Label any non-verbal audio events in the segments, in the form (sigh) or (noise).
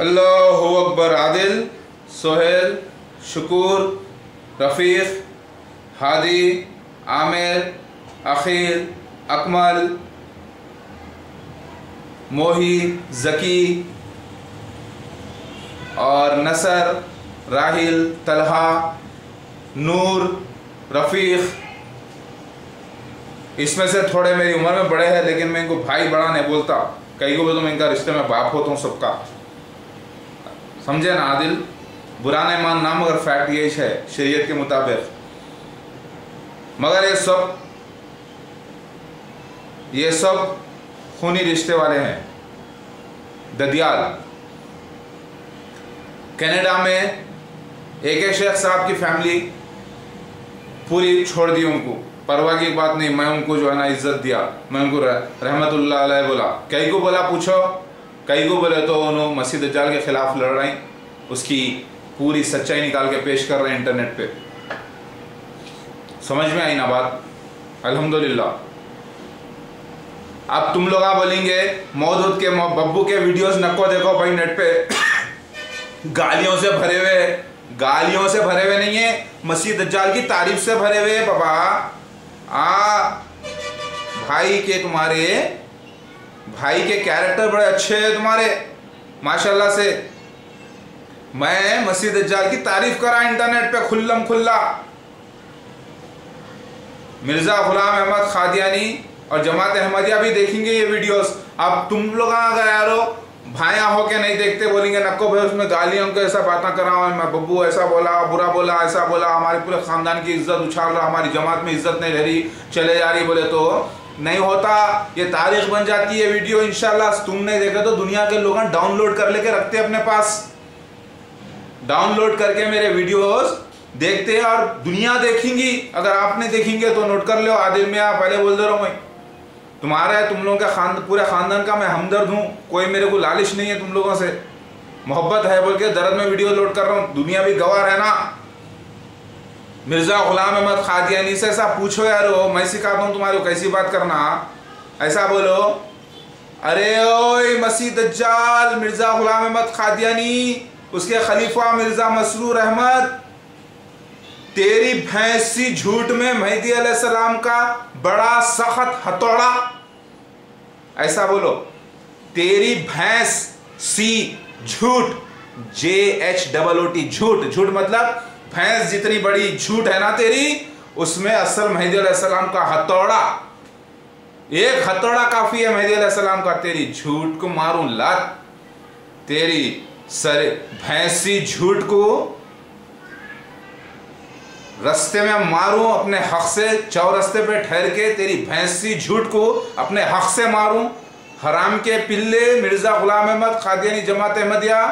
अल्लाह अकबर, आदिल, सोहेल, शकूर, रफ़ीक, हादी, आमिर अखिल अकमल मोही ज़की और नसर, राहिल, तलहा, नूर, रफ़ीक। इसमें से थोड़े मेरी उम्र में बड़े हैं, लेकिन मैं इनको भाई बड़ा नहीं बोलता। कई को तो मैं इनका रिश्ते में बाप होता हूँ सबका। समझे ना, आदिल? बुरा नहीं मानना मगर फैक्ट ये है, शरीयत के मुताबिक। मगर ये सब ये सब खूनी रिश्ते वाले हैं, ददियाल। कनाडा में एक एक शेख साहब की फैमिली पूरी छोड़ दी उनको। परवाह की बात नहीं, मैं उनको जो है ना इज़्ज़त दिया। मैं उनको रहमतुल्लाह अलैह बोला। कई को बोला, पूछो? कई को बोले तो उन्होंने मसीद जाल के खिलाफ लड़ रहे उसकी पूरी सच्चाई निकाल के पेश कर रहे हैं इंटरनेट पे। समझ में आई ना बात? अल्हम्दुलिल्लाह। अब तुम लोग आप बोलेंगे, मौदूद के बब्बू के वीडियोस नको देखो भाई नेट पे। गालियों से भरे हुए गालियों से भरे हुए नहीं है। मसीह दज्जाल की तारीफ़ से भरे हुए बाबा आ, भाई के तुम्हारे भाई के कैरेक्टर बड़े अच्छे हैं तुम्हारे। माशाल्लाह से। मैं मसीह दज्जाल की तारीफ़ करा इंटरनेट पे खुल्लम खुल्ला। मिर्ज़ा गुलाम अहमद खादियानी और जमात अहमदिया भी देखेंगे ये वीडियोस अब तुम लोग अगर यारो भाया हो के नहीं देखते? बोलेंगे, नक्को भाई, उसमें गालियों को ऐसा बातें करा मैं बब्बू ऐसा बोला, बुरा बोला, ऐसा बोला, हमारे पूरे खानदान की इज़्ज़त उछाल रहा, हमारी जमात में इज़्ज़त नहीं रह रही, चले जा रही, बोले तो नहीं होता। ये तारीख बन जाती है वीडियो, इंशाल्लाह। तुम नहीं देखे तो दुनिया के लोग डाउनलोड कर लेके रखते अपने पास। डाउनलोड करके मेरे वीडियोस देखते हैं और दुनिया देखेंगी। अगर आपने देखेंगे तो नोट कर लो, आदिल में आप पहले बोल दे रहा हूँ मैं। तुम्हारा है, तुम लोगों का खान, पूरे खानदान का मैं हमदर्द हूँ। कोई मेरे को लालिश नहीं है तुम लोगों से। मोहब्बत है, बोल के दर्द में वीडियो लोड कर रहा हूँ। दुनिया भी गवाह है ना। मिर्ज़ा गुलाम अहमद खादियानी से ऐसा पूछो यार हो मैं सिखाता हूँ तुम्हारे कैसी बात करना। ऐसा बोलो, अरे ओ मसीह दज्जाल, मिर्ज़ा गुलाम अहमद खादियानी, उसके खलीफा मिर्ज़ा मसरूर अहमद, तेरी भैंसी झूठ में मेहदी सलाम का बड़ा सख्त हथौड़ा। ऐसा बोलो, तेरी भैंस सी झूठ, J H double O T झूठ झूठ मतलब भैंस जितनी बड़ी झूठ है ना तेरी, उसमें असल मेहदी सलाम का हथौड़ा। एक हथौड़ा काफ़ी है मेहदी सलाम का। तेरी झूठ को मारूं लात। तेरी सर, भैंसी झूठ को रस्ते में मारूं, अपने हक से, चौरस्ते पे ठहर के तेरी भैंसी झूठ को अपने हक से मारूं। हराम के पिल्ले, मिर्ज़ा गुलाम अहमद, खादियानी जमात अहमदिया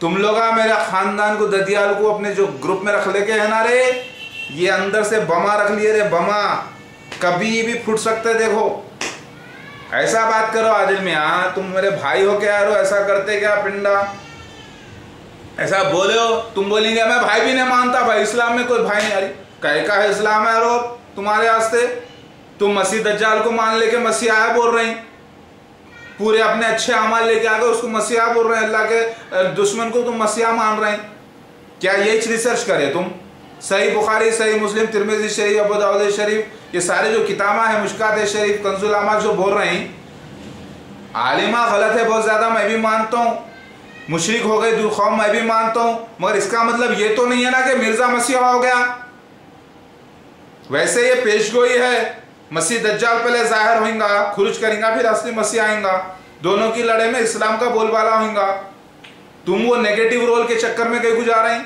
तुम लोग मेरे खानदान को, ददियाल को अपने जो ग्रुप में रख लेके है ना रे, ये अंदर से बमा रख लिए रे, बमा। कभी भी फूट सकते देखो। ऐसा बात करो आदिल में हाँ तुम मेरे भाई हो क्या यारो? ऐसा करते क्या पिंडा? ऐसा बोले हो? तुम बोलेंगे, मैं भाई भी नहीं मानता भाई, इस्लाम में कोई भाई नहीं। कहे का है इस्लाम है तुम्हारे वास्ते? तुम मसीह दज्जाल को मान लेके मसीह आया बोल रही पूरे अपने अच्छे अमाल लेके आ गए, उसको मसीहा बोल रहे हैं, अल्लाह के दुश्मन को तुम मसीहा मान रहे हैं। क्या ये रिसर्च करे तुम? सही बुखारी, सही मुस्लिम, तिरमेजी शरीफ, अबू दाऊद शरीफ, ये सारे जो किताबा है, मुश्कात शरीफ, कंजुल अमाल जो बोल रहे हैं, आलिमा गलत है बहुत ज़्यादा, मैं भी मानता हूँ। मुशरक हो गए दुलखौम मैं भी मानता हूँ। मगर इसका मतलब ये तो नहीं है ना कि मिर्ज़ा मसीहा हो गया। वैसे ये पेशगोई है। मसीह दज्जाल पहले ज़ाहिर होगा खुरुज करेंगा, फिर असली मसीह आएगा। दोनों की लड़ाई में इस्लाम का बोलबाला होगा तुम वो नेगेटिव रोल के चक्कर में कहीं गुजार रहे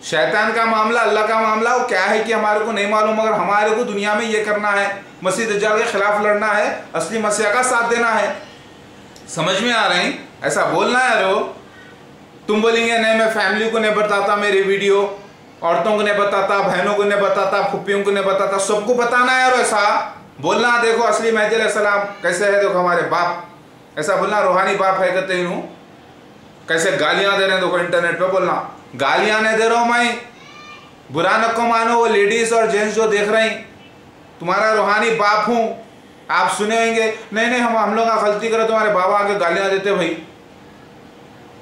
शैतान का मामला, अल्लाह का मामला, वो क्या है कि हमारे को नहीं मालूम, मगर हमारे को दुनिया में ये करना है। मसीह दज्जाल के खिलाफ लड़ना है, असली मसीहा का साथ देना है। समझ में आ रहे हैं? ऐसा बोलना है रो तुम बोलेंगे, नहीं, मैं फैमिली को नहीं बताता, मेरी वीडियो औरतों को नहीं बताता, बहनों को नहीं बताता फुप्पियों को नहीं बताता, सबको बताना है यार ऐसा बोलना, देखो असली महदी सलाम कैसे है, देखो हमारे बाप। ऐसा बोलना, रूहानी बाप है कहते ही हूँ कैसे गालियाँ दे रहे हैं, देखो इंटरनेट पे बोलना। गालियाँ नहीं दे रहा हूँ मैं। बुरा न को मानो, वो लेडीज़ और जेंट्स जो देख रहे तुम्हारा रूहानी बाप हूँ। आप सुने होंगे, नहीं नहीं, हम हम लोग गलती करो, तुम्हारे बाबा आके गालियाँ देते भाई।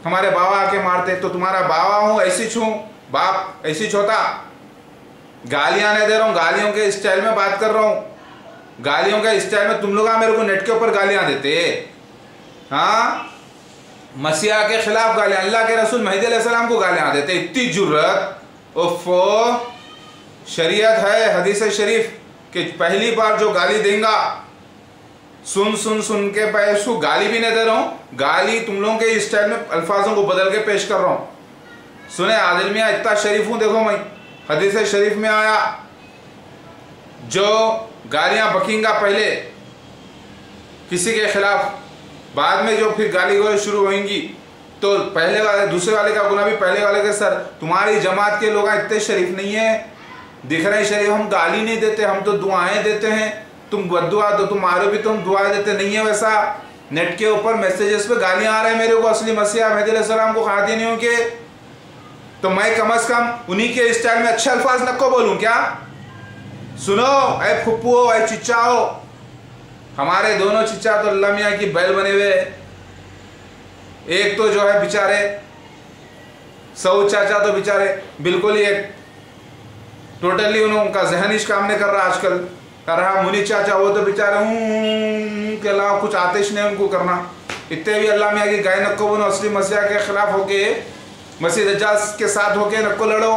हमारे बाबा आके मारते तो तुम्हारा बाबा हूँ, ऐसी छू। बाप, ऐसी छोटा। गालियाँ नहीं दे रहा हूँ, गालियों के स्टाइल में बात कर रहा हूँ। गालियों के स्टाइल में तुम लोग मेरे को नेट के ऊपर गालियाँ देते। हाँ? मसीहा के खिलाफ गालियाँ, अल्लाह के रसूल महदी सलाम को गालियाँ देते, इतनी जुर्रत। उफ शरीयत है, हदीस शरीफ, कि पहली बार जो गाली देगा, सुन सुन सुन के पैसू, गाली भी नहीं दे रहा हूँ, गाली तुम लोगों के स्टाइल में अल्फाजों को बदल के पेश कर रहा हूँ। सुने, आदिल मियाँ, इतना शरीफ हूँ, देखो मैं, हदीस शरीफ में आया। जो गालियाँ बकींगा पहले, किसी के खिलाफ, बाद में जो फिर गाली गो शुरू होंगी तो पहले वाले, दूसरे वाले का गुना भी पहले वाले के सर। तुम्हारी जमात के लोग इतने शरीफ नहीं है। दिख रहे शरीफ, हम गाली नहीं देते, हम तो दुआएँ देते हैं। तुम बदुआ तो तुम मारो भी तुम दुआ देते नहीं है वैसा। नेट के ऊपर मैसेजेस पे गालियाँ आ रहे हैं मेरे को, असली मसीहा सलाम को खादियों के तो मैं कम अज कम उन्हीं के स्टाइल में अच्छे अल्फाज नको बोलूँ क्या? सुनो, ऐ फुप्पू हो, ऐ चिच्चा हो। हमारे दोनों चिच्चा तो अल्लाह मियाँ की बैल बने हुए एक तो जो है बेचारे सौ चाचा तो बेचारे बिल्कुल ही एक टोटली उनका जहन इस काम नहीं कर रहा आजकल। कर रहा मुनि चाचा, वो तो बेचारे के अलावा कुछ आतिश नहीं उनको करना। इतने भी अल्लाह मियाँ की गाय नको बनो, असली मसीहा के खिलाफ होके मसीह दज्जाज के साथ होके नको लड़ो।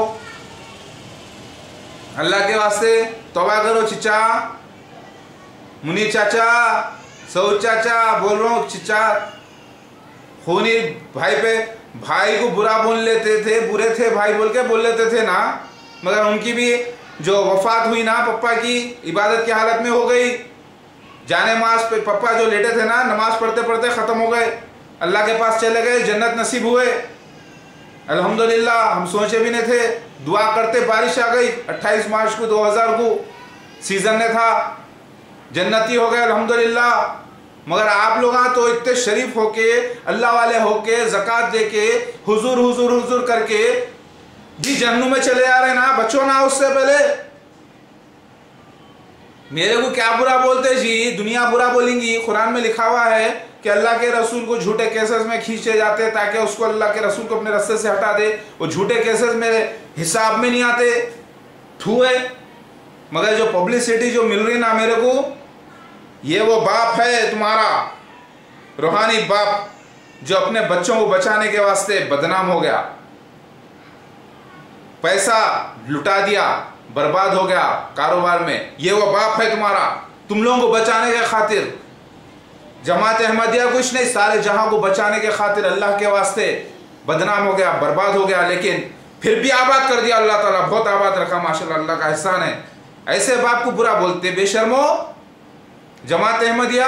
अल्लाह के वास्ते तोबा करो, चिचा। मुनि चाचा सौ चाचा, बोल रहा हूँ, चिचा। खूनी भाई पे, भाई को बुरा बोल लेते थे, बुरे थे, भाई बोल के बोल लेते थे ना। मगर उनकी भी जो वफात हुई ना पप्पा की, इबादत की हालत में हो गई। जाने मास पे पप्पा जो लेटे थे ना, नमाज़ पढ़ते पढ़ते ख़त्म हो गए। अल्लाह के पास चले गए, जन्नत नसीब हुए। अल्हम्दुलिल्लाह, हम सोचे भी नहीं थे। दुआ करते बारिश आ गई। 28 मार्च को 2000 को सीज़न ने था। जन्नती हो गए अल्हम्दुलिल्लाह। मगर आप लोग तो इतने शरीफ होके, अल्लाह वाले होके, जक़ात दे के हुजूर हुजूर हुजूर करके जी जन्नू में चले आ रहे ना। बचो ना उससे पहले। मेरे को क्या बुरा बोलते जी? दुनिया बुरा बोलेंगी। कुरान में लिखा हुआ है कि अल्लाह के रसूल को झूठे केसेस में खींचे जाते हैं ताकि उसको अल्लाह के रसूल को अपने रस्ते से हटा दे। वो झूठे केसेस मेरे हिसाब में नहीं आते। थू है मगर जो पब्लिसिटी जो मिल रही ना मेरे को, ये वो बाप है तुम्हारा। रूहानी बाप, जो अपने बच्चों को बचाने के वास्ते बदनाम हो गया। पैसा लुटा दिया। बर्बाद हो गया कारोबार में। ये वो बाप है तुम्हारा। तुम लोगों को बचाने के खातिर। जमात अहमदिया कुछ नहीं, सारे जहाँ को बचाने के खातिर अल्लाह के वास्ते बदनाम हो गया, बर्बाद हो गया, लेकिन फिर भी आबाद कर दिया अल्लाह ताला। बहुत आबाद रखा माशा अल्लाह का एहसान है। ऐसे बाप को बुरा बोलते बेशर्मो जमात अहमदिया,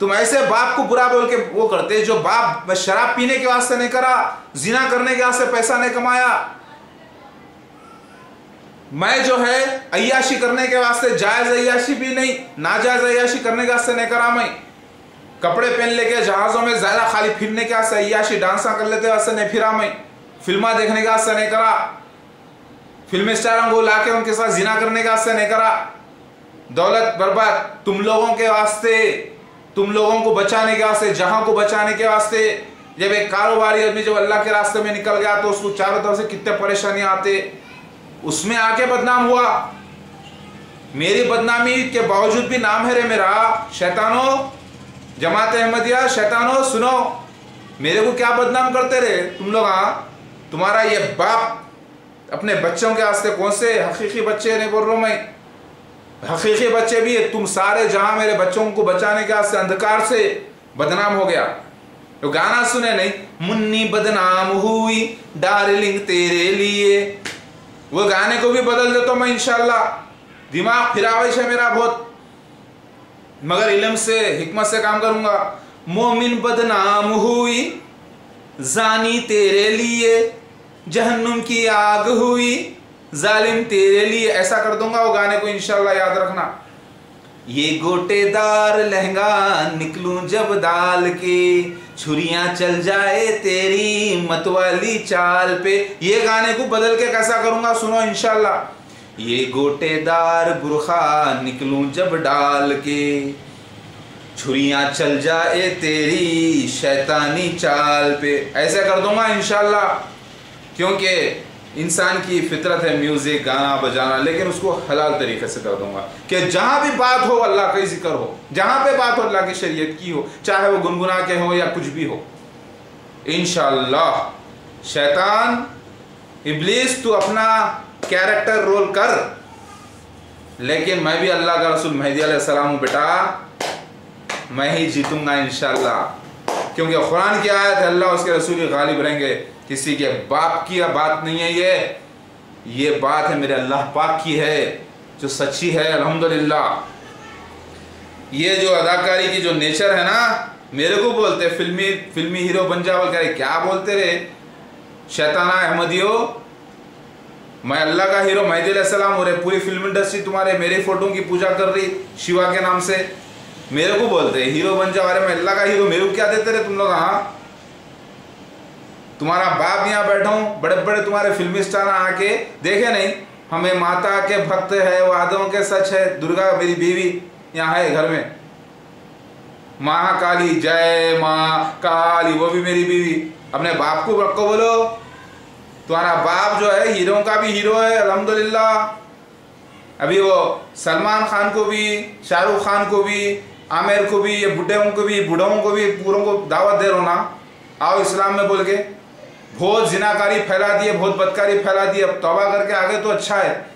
तुम ऐसे बाप को बुरा बोल के वो करते जो बाप शराब पीने के वास्ते नहीं करा, जिना करने के वास्ते पैसा नहीं कमाया। मैं जो है अयाशी करने के वास्ते जायज़ अयाशी भी नहीं, नाजायज अयाशी करने के वास्ते नहीं करा मैं कपड़े पहन लेके जहाज़ों में ज़्यादा खाली फिरने के वास्ते अयाशी डांसा कर लेते वास्ते नहीं फिरा मैं फिल्मा देखने के वास्ते नहीं करा फ़िल्म स्टारों को लाके उनके साथ जिना करने के वास्ते नहीं करा दौलत बर्बाद, तुम लोगों के वास्ते, तुम लोगों को बचाने के वास्ते, जहाँ को बचाने के वास्ते। जब एक कारोबारी आदमी जब अल्लाह के रास्ते में निकल गया तो उसको चारों तरफ़ से कितने परेशानी आते उसमें आके बदनाम हुआ। मेरी बदनामी के बावजूद भी नाम है रे मेरा। शैतानो, जमात अहमदिया, शैतानो, सुनो। मेरे को क्या बदनाम करते रहे तुम लोग हाँ? तुम्हारा ये बाप अपने बच्चों के वास्ते कौन से हकीकी बच्चे नहीं बोल रहा हूँ मैं? हकीकी बच्चे भी तुम सारे जहाँ मेरे बच्चों को बचाने के वास्ते अंधकार से बदनाम हो गया। तो गाना सुने नहीं? मुन्नी बदनाम हुई डार्लिंग तेरे लिए। वो गाने को भी बदल देता मैं, इंशाल्लाह। दिमाग फिराविश है मेरा बहुत। मगर इलम से, हिकमत से काम करूँगा। मोमिन बदनाम हुई, जानी तेरे लिए। जहन्नुम की आग हुई, जालिम तेरे लिए। ऐसा कर दूँगा वो गाने को, इंशाल्लाह, याद रखना। ये गोटेदार लहंगा निकलूं जब दाल के। छुरियाँ चल जाए तेरी मतवाली चाल पे। ये गाने को बदल के कैसा करूँगा सुनो इनशाला ये गोटेदार बुरखा निकलू जब डाल के। छुरियाँ चल जाए तेरी शैतानी चाल पे। ऐसे कर दूँगा इनशाला क्योंकि इंसान की फितरत है, म्यूज़िक, गाना, बजाना, लेकिन उसको हलाल तरीके से कर दूँगा। कि जहाँ भी बात हो, अल्लाह का ज़िक्र हो। जहाँ पे बात हो, अल्लाह की शरीयत की हो, चाहे वो गुनगुना के हो या कुछ भी हो। इन शैतान, इबलीस, तू अपना कैरेक्टर रोल कर। लेकिन मैं भी अल्लाह का रसूल, महदी सलाम हूँ, बेटा। मैं ही जीतूँगा इन क्योंकि कुरान की आयत है, अल्लाह उसके रसूल गालिब रहेंगे। किसी के बाप की बात नहीं है ये। ये बात है मेरे अल्लाह पाक की है, जो सच्ची है, अल्हम्दुलिल्लाह। ये जो अदाकारी की जो नेचर है ना, मेरे को बोलते, फिल्मी फिल्मी हीरो बन जाओ। कह रहे क्या बोलते रहे शैताना अहमदियो। मैं अल्लाह का हीरो महदी सलाम हो रहे पूरी फ़िल्म इंडस्ट्री तुम्हारे, मेरे फ़ोटो की पूजा कर रही, शिवा के नाम से। मेरे को बोलते, हीरो बन जाओ। अरे, मैं अल्लाह का हीरो, मेरे को क्या देते रहे तुम लोग हाँ? तुम्हारा बाप यहाँ बैठा हूँ बड़े बड़े तुम्हारे फिल्मी स्टार आके, देखे नहीं? हमें माता के भक्त है वादों के सच है, दुर्गा मेरी बीवी यहाँ है घर में। महाकाली, जय माँ काली वो भी मेरी बीवी। अपने बाप को रखो बोलो। तुम्हारा बाप जो है, हीरो का भी हीरो है, अल्हम्दुलिल्लाह। अभी वो सलमान खान को भी, शाहरुख खान को भी, आमिर को भी, ये बुढ़े को भी, बूढ़ों को भी, पूरों को दावत दे रहा ना। आओ इस्लाम में बोल के। बहुत जिनाकारी फैला दिए, बहुत बदकारी फैला दी अब तोबा करके आगे तो अच्छा है।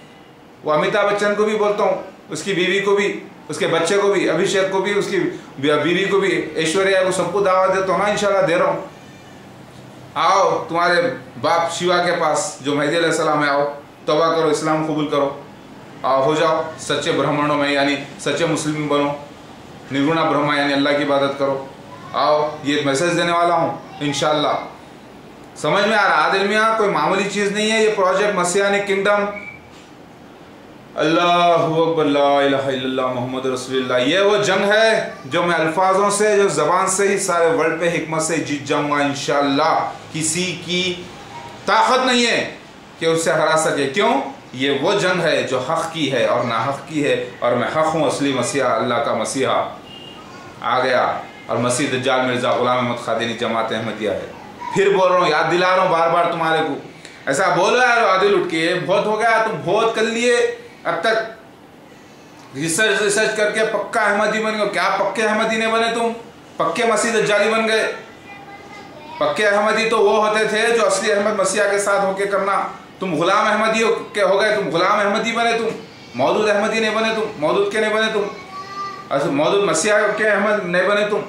वो अमिताभ बच्चन को भी बोलता हूँ, उसकी बीवी को भी, उसके बच्चे को भी, अभिषेक को भी, उसकी बीवी को भी, ऐश्वर्या को सबको दावा देता हूँ ना इंशाल्लाह दे रहा हूँ। आओ तुम्हारे बाप शिवा के पास, जो महदी सलाम है, आओ। तोबा करो, इस्लाम कबूल करो। आओ, हो जाओ। सच्चे ब्राह्मणों में, यानी सच्चे मुस्लिम बनो। निर्गुणा ब्रह्मा, यानी अल्लाह की इबादत करो। आओ, ये मैसेज देने वाला हूँ इनशाला समझ में आ रहा आदिल मियाँ, कोई मामूली चीज़ नहीं है ये प्रोजेक्ट मसीहानी किंगडम अल्लाह मोहम्मद रसोल्ला ये वो जंग है जो मैं अल्फाजों से, जो ज़बान से ही, सारे वर्ल्ड पे हिकमत से जीत जाऊँगा इन किसी की ताकत नहीं है कि उससे हरा सके। क्यों? ये वो जंग है जो हक़ की है और ना हक़ की है, और मैं हक़ हूँ, असली मसीहा, अल्लाह का मसीहा। आ गया। और मसीह दज्जाल मिर्ज़ा, ग़ुलाम अहमद खादिनी जमात अहमदिया है। फिर बोल रहा हूँ, याद दिला रहा हूँ बार बार तुम्हारे को। ऐसा बोलो यार, आदिल उठ के बहुत हो गया, तुम बहुत कर लिए, अब तक रिसर्च रिसर्च करके पक्का अहमदी बन गए क्या पक्के अहमदी ने बने तुम? पक्के मसीह जाली बन गए। पक्के अहमदी तो वो होते थे जो असली अहमद मसीहा के साथ होके करना। तुम गुलाम अहमदी के हो गए, तुम गुलाम अहमदी बने तुम। मौजूद अहमदी नहीं बने तुम मौजूद के नहीं बने तुम। मौजूद मसीहा के अहमद नहीं बने तुम।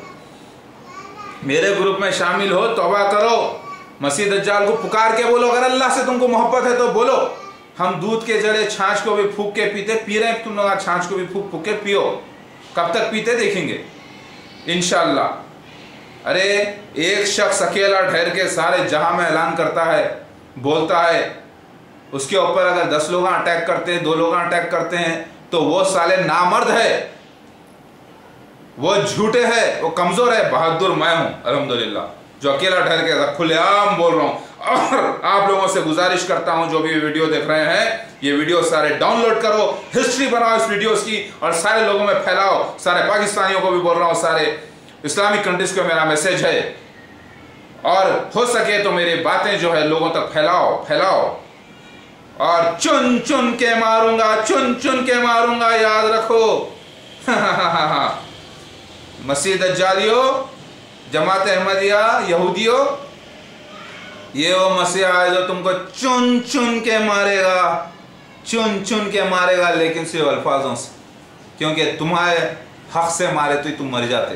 मेरे ग्रुप में शामिल हो, तोबा करो। मसीह दज्जाल को पुकार के बोलो, अगर अल्लाह से तुमको मोहब्बत है तो बोलो। हम दूध के जड़े छाछ को भी फूक के पीते, पी रहे तुम लोग छाछ को भी फूक फूक के पियो। कब तक पीते देखेंगे? इनशाला अरे, एक शख्स अकेला ठहर के सारे जहाँ में ऐलान करता है, बोलता है, उसके ऊपर अगर दस लोग अटैक करते हैं, दो लोग अटैक करते हैं तो वो साले नामर्द है। वो झूठे है, वो कमज़ोर है, बहादुर मैं हूँ अलहमदुल्ला जो अकेला ठहर के खुलेआम बोल रहा हूँ। और आप लोगों से गुजारिश करता हूँ, जो भी वीडियो देख रहे हैं, ये वीडियो सारे डाउनलोड करो, हिस्ट्री बनाओ इस वीडियोस की, और सारे लोगों में फैलाओ, सारे पाकिस्तानियों को भी बोल रहा हूँ, सारे इस्लामिक कंट्रीज़ को मेरा मैसेज है। और हो सके तो मेरी बातें जो है लोगों तक फैलाओ फैलाओ। और चुन चुन के मारूँगा, चुन चुन के मारूँगा, याद रखो। (laughs) मसीद जालियो जमात अहमदिया, यहूदियों, ये वो मसीहा है जो तुमको चुन चुन के मारेगा चुन चुन के मारेगा, लेकिन सिर्फ़ अल्फाजों से। क्योंकि तुम्हारे हक से मारे तो ही तुम मर जाते।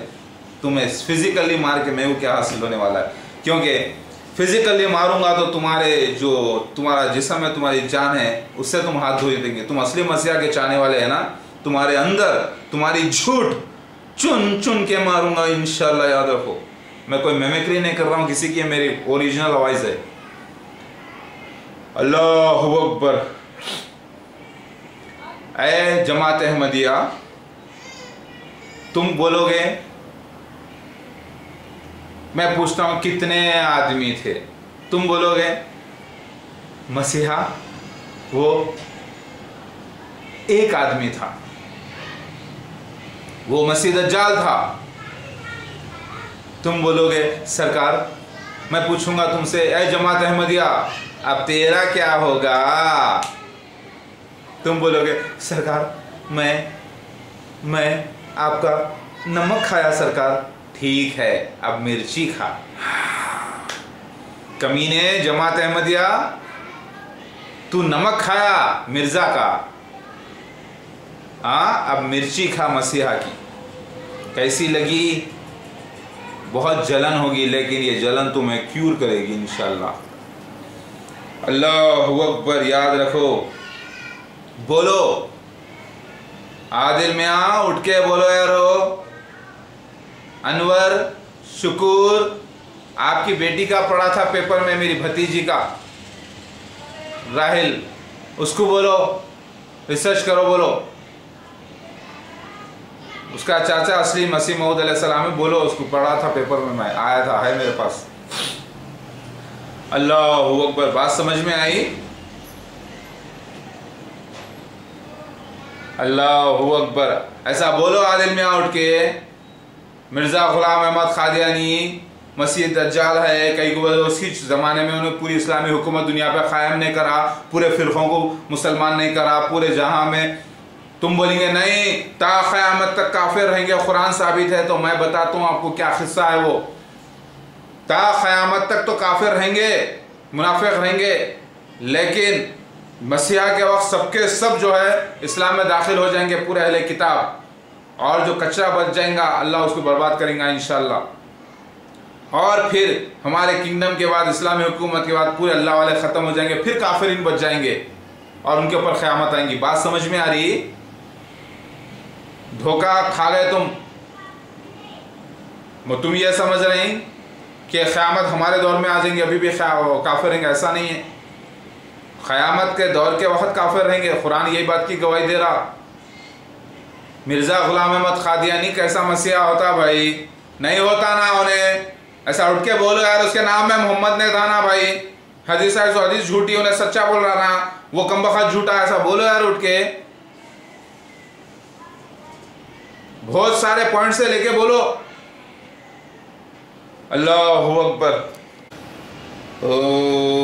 तुम्हें फिजिकली मार के मैं क्या हासिल होने वाला है? क्योंकि फिजिकली मारूँगा तो तुम्हारे जो, तुम्हारा जिसम है, तुम्हारी जान है, उससे तुम हाथ धो देंगे। तुम असली मसीहा के चाहने वाले हैं ना? तुम्हारे अंदर, तुम्हारी झूठ चुन चुन के मारूँगा इनशाला याद रखो। मैं कोई मेमिक्री नहीं कर रहा हूँ, किसी की मेरी ओरिजिनल आवाज़ है। अल्लाह अकबर। ए जमात अहमदिया, तुम बोलोगे, मैं पूछता हूँ, कितने आदमी थे? तुम बोलोगे, मसीहा, वो एक आदमी था। वो मसीह दज्जाल था। तुम बोलोगे, सरकार, मैं पूछूँगा तुमसे, ए जमात अहमदिया, अब तेरा क्या होगा? तुम बोलोगे, सरकार, मैं मैं आपका नमक खाया, सरकार, ठीक है, अब मिर्ची खा। कमीने, जमात अहमदिया, तू नमक खाया, मिर्ज़ा का। हाँ अब मिर्ची खा मसीहा की। कैसी लगी? बहुत जलन होगी, लेकिन ये जलन तुम्हें क्यूर करेगी इनशाला अल्लाह अकबर, याद रखो। बोलो। आदिल में आ, उठ के बोलो यारो अनवर, शुक्र, आपकी बेटी का पढ़ा था पेपर में, मेरी भतीजी का। राहिल, उसको बोलो। रिसर्च करो, बोलो। उसका चाचा असली मसीह महूद सलाम बोलो उसको, पढ़ा था पेपर में मैं, आया था, है मेरे पास। अल्लाह अकबर, बात समझ में आई? अल्लाह अकबर, ऐसा बोलो आदिल में उठ के। मिर्ज़ा ग़ुलाम अहमद खादियानी, मसीह दज्जाल है, कई को उसी ज़माने में उन्होंने पूरी इस्लामी हुकूमत दुनिया पर क़ायम नहीं करा, पूरे फ़िरक़ों को मुसलमान नहीं करा, पूरे जहाँ में तुम बोलेंगे, नहीं, ता क़यामत तक काफिर रहेंगे कुरान साबित है तो मैं बताता हूँ आपको क्या किस्सा है वो। ता क़यामत तक तो काफिर रहेंगे, मुनाफिक रहेंगे, लेकिन मसीहा के वक्त सबके सब जो है, इस्लाम में दाखिल हो जाएँगे पूरे अहले किताब। और जो कचरा बच जाएगा, अल्लाह उसको बर्बाद करेंगे इन और फिर हमारे किंगडम के बाद, इस्लामी हुकूमत के बाद पूरे अल्लाह वाले ख़त्म हो जाएँगे, फिर काफिर इन बच जाएँगे और उनके ऊपर क़्यामत आएँगी। बात समझ में आ रही? धोखा खा गए तुम। तुम ये समझ रहे हैं कि क़यामत हमारे दौर में आ जाएँगे, अभी भी काफिर रहेंगे, ऐसा नहीं है। क़यामत के दौर के वक्त काफिर रहेंगे। कुरान यही बात की गवाही दे रहा। मिर्ज़ा ग़ुलाम अहमद खादियानी कैसा मसीहा होता भाई? नहीं होता ना उन्हें ऐसा उठ के बोलो यार, उसके नाम में मोहम्मद ने था ना भाई। हदीस तो हदीस झूठी, उन्हें सच्चा बोल रहा ना वो कम बखत झूठा, ऐसा बोलो यार उठ के। बहुत सारे पॉइंट से लेके बोलो। अल्लाह अकबर। ओ,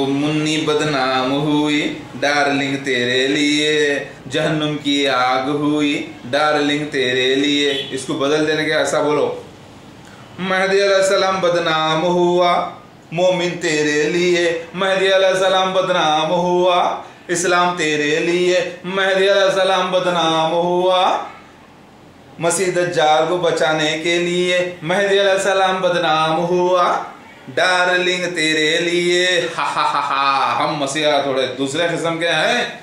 मुन्नी बदनाम हुई डार्लिंग तेरे लिए। जहन्नुम की आग हुई डार्लिंग तेरे लिए। इसको बदल देने के ऐसा बोलो। महदी सलाम बदनाम हुआ, मोमिन तेरे लिए। महदी सलाम बदनाम हुआ, इस्लाम तेरे लिए। महदी सलाम बदनाम हुआ। मसीह दज्जाल को बचाने के लिए। महदी सलाम बदनाम हुआ। डार्लिंग तेरे लिए। हा हा हा हा। हम मसीहा थोड़े दूसरे किस्म के हैं।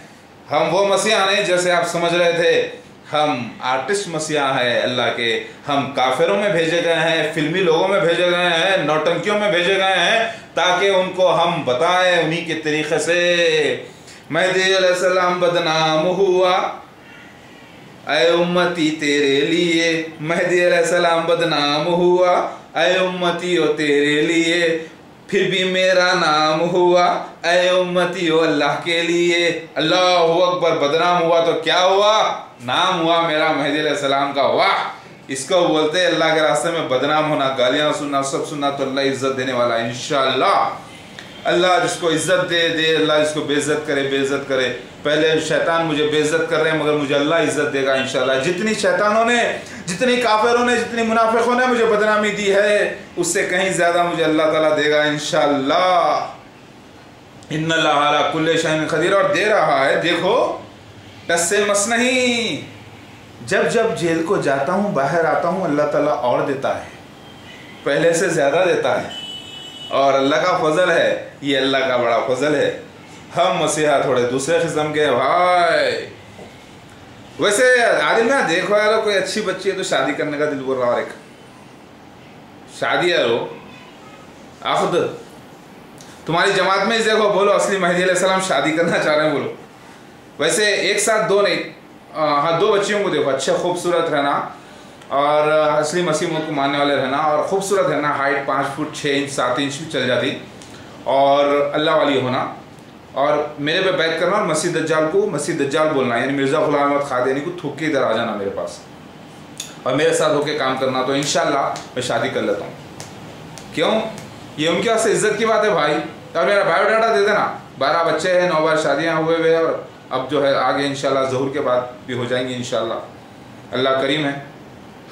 हम वो मसीहा नहीं जैसे आप समझ रहे थे। हम आर्टिस्ट मसीहा है अल्लाह के। हम काफिरों में भेजे गए हैं, फिल्मी लोगों में भेजे गए हैं, नौटंकियों में भेजे गए हैं, ताकि उनको हम बताएँ उन्हीं के तरीके से। महदी सलाम बदनाम हुआ। अय उम्मती तेरे लिए। महदी सलाम बदनाम हुआ। अय उम्मती हो तेरे लिए, फिर भी मेरा नाम हुआ। अय उम्मती हो अल्लाह के लिए। अल्लाह अकबर, बदनाम हुआ तो क्या हुआ? नाम हुआ मेरा महदी सलाम का। वाह! इसको बोलते अल्लाह के रास्ते में बदनाम होना, गालियाँ सुनना, सब सुनना तो अल्लाह इज़्ज़त देने वाला इनशाला अल्लाह जिसको इज़्ज़त दे दे, अल्लाह जिसको बेइज्जत करे बेइज्जत करे। पहले शैतान मुझे बेइज्जत कर रहे हैं, मगर मुझे अल्लाह इज़्ज़त देगा, इंशाल्लाह। जितनी शैतानों ने, जितनी काफिरों ने, जितनी मुनाफिकों ने मुझे बदनामी दी है, उससे कहीं ज़्यादा मुझे अल्लाह ताला देगा इन कुल्ले शाह खदीर और दे रहा है, देखो टस से मस नहीं। जब जब जेल को जाता हूँ, बाहर आता हूँ, अल्लाह ताला और देता है। पहले से ज़्यादा देता है। और अल्लाह का फजल है, ये अल्लाह का बड़ा फजल है। हम मसीहा थोड़े दूसरे किस्म के भाई। वैसे आदिल ना, देखो यार, कोई अच्छी बच्ची है तो शादी करने का दिल बोल रहा और एक। शादी यारो आखुद तुम्हारी जमात में इस देखो, बोलो, असली महदी सलाम शादी करना चाह रहे हैं, बोलो। वैसे एक साथ दो नहीं हाँ दो बच्चियों को देखो, अच्छे, खूबसूरत रहना। और असली मसीह को मानने वाले रहना और खूबसूरत रहना हाइट पाँच फुट छः इंच सात इंच भी चल जाती। और अल्लाह वाली होना। और मेरे पे बैठ करना और मसीह दज्जाल को, मसीह दज्जाल बोलना, यानी मिर्ज़ा गुलाम अहमद खादियानी को थूक के इधर आ जाना मेरे पास। और मेरे साथ होके काम करना तो इन मैं शादी कर लेता हूँ। क्यों? ये उनके वास्ते इज़्ज़त की बात है भाई। और मेरा बायोडाटा दे देना। बारह बच्चे हैं, नौ बार शादियाँ हुए हुए और अब जो है आगे इन जहूर के बाद भी हो जाएँगी इंशाल्लाह। अल्लाह करीम है।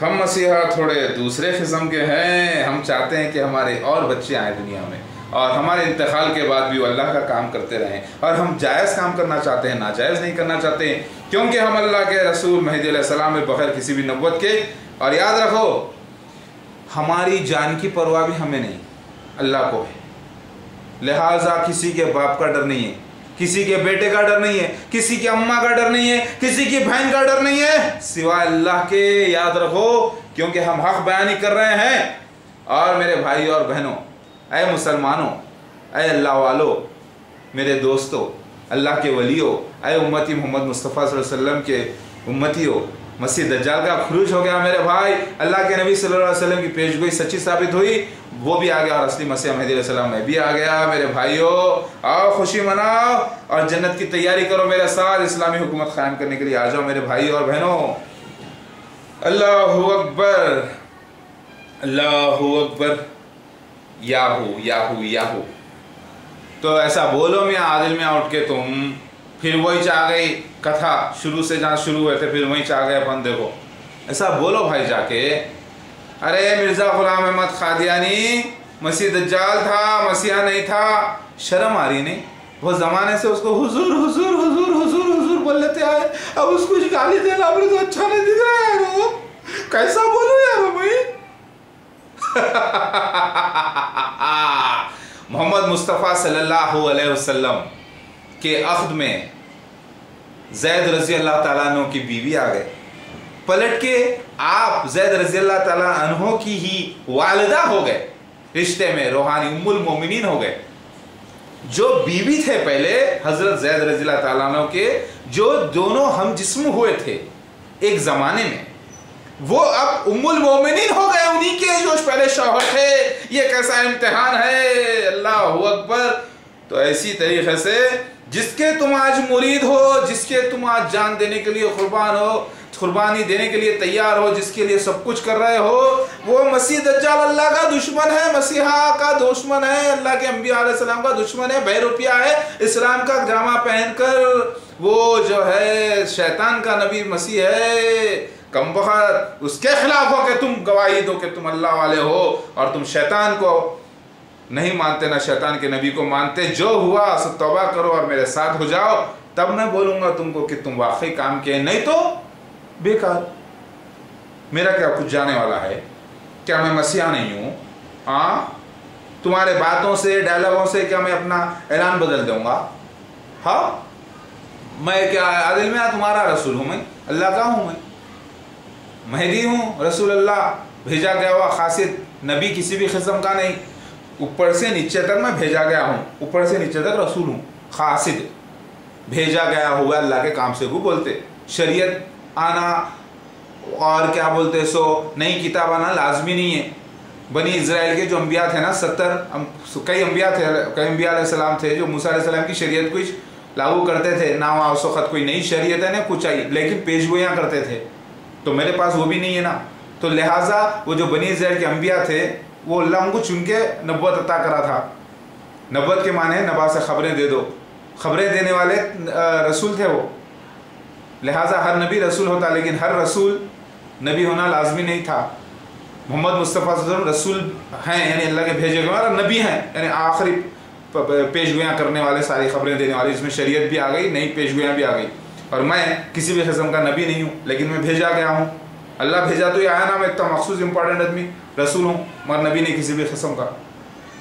हम मसीहा थोड़े दूसरे किस्म के हैं। हम चाहते हैं कि हमारे और बच्चे आए दुनिया में। और हमारे इंतकाल के बाद भी अल्लाह का काम करते रहें। और हम जायज़ काम करना चाहते हैं, नाजायज़ नहीं करना चाहते हैं। क्योंकि हम अल्लाह के रसूल महदी सलाम में बगैर किसी भी नब्बत के, और याद रखो, हमारी जान की परवाह भी हमें नहीं, अल्लाह को है। लिहाजा किसी के बाप का डर नहीं है। किसी के बेटे का डर नहीं है, किसी की अम्मा का डर नहीं है, किसी की बहन का डर नहीं है। सिवाय अल्लाह के, याद रखो, क्योंकि हम हक बयानी कर रहे हैं। और मेरे भाई और बहनों अय मुसलमानों अय अल्लाह वालों, मेरे दोस्तों, अल्लाह के वलियों अय उम्मती मोहम्मद मुस्तफ़ा वसल्लम के उम्मतियों मसीह दज्जाल का खुरूज हो गया मेरे भाई। अल्लाह के नबी सल्लल्लाहु अलैहि वसल्लम की पेशगोई सच्ची साबित हुई। वो भी आ गया और असली मसीह महदी सलाम में भी आ गया, मेरे भाइयों। आओ, खुशी मनाओ और जन्नत की तैयारी करो मेरे साथ। इस्लामी हुकूमत कायम करने के लिए आ जाओ मेरे भाई और बहनों। अल्लाह अकबर। अल्लाह अकबर। Yahoo yahoo yahoo. तो ऐसा बोलो मियाँ, आदिल मियाँ, उठ के तुम। फिर वही चाह गई कथा, शुरू से जहाँ शुरू हुए थे, फिर वहीं चाह गए अपन, देखो। ऐसा बोलो भाई जाके, अरे मिर्ज़ा गुलाम अहमद खादियानी, मसीह दज्जाल था, मसीहा नहीं था। शर्म आ रही नहीं? वो ज़माने से उसको हुजूर हुजूर हुजूर हुजूर हुजूर बोल लेते आए अब उसको गाली देना अपने तो अच्छा नहीं दिख रहा है वो। कैसा बोलो यार भाई? (laughs) मोहम्मद मुस्तफ़ा सल्लल्लाहु अलैहि वसल्लम। के अख्द में जैद रज़ी अल्लाह तु की बीवी आ गए। पलट के आप जैद रज़ी अल्लाह तहों की ही वालदा हो गए। रिश्ते में रूहानी उम्मुल मोमिनीन हो गए। जो बीवी थे पहले, हज़रत जैद रज़ी तला के, जो दोनों हम जिस्म हुए थे एक जमाने में, वो अब उम्मुल मोमिनीन हो गए उन्हीं के जो पहले शौहर थे। ये कैसा इम्तिहान है? अल्लाह अकबर। तो ऐसी तरीके से जिसके तुम आज मुरीद हो, जिसके तुम आज जान देने के लिए कुर्बान हो, कुर्बानी देने के लिए तैयार हो, जिसके लिए सब कुछ कर रहे हो, वो मसीह दज्जाल अल्लाह का दुश्मन है, मसीहा का दुश्मन है, अल्लाह के अम्बिया सलाम का दुश्मन है, बैरुपिया है, इस्लाम का जामा पहनकर वो जो है शैतान का नबी मसीह है, कम बखत, उसके खिलाफ हो कि तुम गवाही दो कि तुम अल्लाह वाले हो और तुम शैतान को नहीं मानते ना शैतान के नबी को मानते, जो हुआ, सो तोबा करो और मेरे साथ हो जाओ। तब मैं बोलूँगा तुमको कि तुम वाकई काम किए, नहीं तो बेकार। मेरा क्या कुछ जाने वाला है? क्या मैं मसीहा नहीं हूँ? हाँ तुम्हारे बातों से डायलॉगों से क्या मैं अपना ऐलान बदल दूँगा? हाँ? मैं क्या, आदिल में तुम्हारा रसूल हूँ मैं? अल्लाह का हूँ मैं? महदी हूँ, रसूल अल्लाह। भेजा गया हुआ खासियत नबी किसी भी किस्म का नहीं। ऊपर से नीचे तक मैं भेजा गया हूँ। ऊपर से नीचे तक रसूल हूँ। खासिद, भेजा गया हुआ अल्लाह के काम से, वो बोलते। शरीयत आना और क्या बोलते सो, नई किताब आना लाजमी नहीं है। बनी इसराइल के जो अम्बिया थे ना, सत्तर कई अम्बिया थे, कई अम्बिया सलाम थे जो मूसा सलाम की शरीयत कुछ लागू करते थे। ना वहाँ उस वक्त कोई नई शरीयत है, ना कुछ आई, लेकिन पेश गोयाँ करते थे। तो मेरे पास वो भी नहीं है ना। तो लिहाजा वो जो बनी इसराइल के अम्बिया थे वो अल्लाह उनको चुन के नब्बत अता करा था। नब्बत के माने नबा से खबरें दे दो। खबरें देने वाले रसूल थे वो। लिहाजा हर नबी रसूल होता, लेकिन हर रसूल नबी होना लाजमी नहीं था। मोहम्मद मुस्तफ़ा रसूल हैं, यानी अल्लाह के भेजे गए, और नबी हैं, यानी आखिरी पेश गोयाँ करने वाले, सारी खबरें देने वाले। इसमें शरीयत भी आ गई, नई पेश गोयाँ भी आ गई। और मैं किसी भी किस्म का नबी नहीं हूँ, लेकिन मैं भेजा गया हूँ। अल्लाह भेजा तो ये आया ना, मैं इतना मखसूस इंपॉर्टेंट आदमी, रसूल हूँ मगर नबी नहीं किसी भी किस्म का।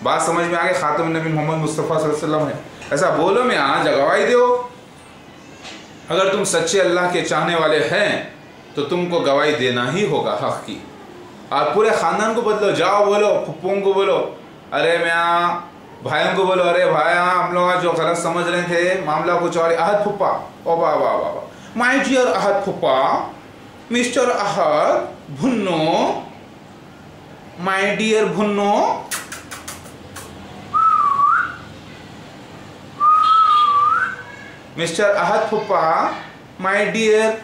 बात समझ में आ गई, ख़ातम नबी मोहम्मद मुस्तफ़ा वसल्लम है। ऐसा बोलो मैं हाँ जगवाई दो अगर तुम सच्चे अल्लाह के चाहने वाले हैं तो तुमको गवाही देना ही होगा हक की। और पूरे ख़ानदान को बदलो, जाओ बोलो फुप्पों को बोलो, अरे मैं भाइयों को बोलो, अरे भाई हम लोग जो गलत समझ रहे थे, मामला कुछ और अहद फुप्पा ओ वाह वाह वाह my Ahad फुप्पा mister Ahad Bhunno my dear Bhunno. Mister Ahad फुप्पा my dear